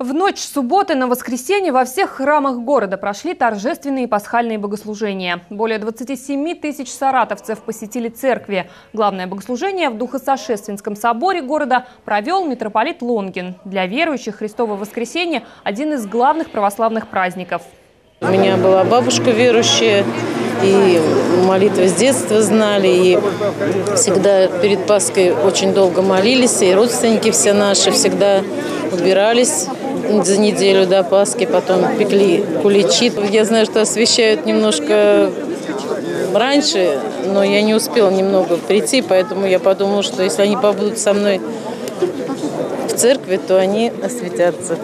В ночь субботы на воскресенье во всех храмах города прошли торжественные пасхальные богослужения. Более 27 тысяч саратовцев посетили церкви. Главное богослужение в Духосошественском соборе города провел митрополит Лонгин. Для верующих Христово воскресенье – один из главных православных праздников. У меня была бабушка верующая, и молитвы с детства знали, и всегда перед Пасхой очень долго молились, и родственники все наши всегда убирались за неделю до Пасхи, потом пекли куличи. Я знаю, что освещают немножко раньше, но я не успела немного прийти, поэтому я подумала, что если они побудут со мной в церкви, то они осветятся.